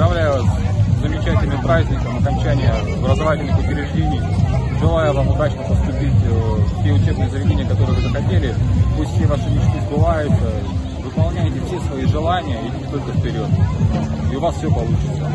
Поздравляю с замечательным праздником окончания образовательных учреждений. Желаю вам удачно поступить э, в те учебные заведения, которые вы захотели. Пусть все ваши мечты сбываются. Выполняйте все свои желания, и идите только вперед. И у вас все получится.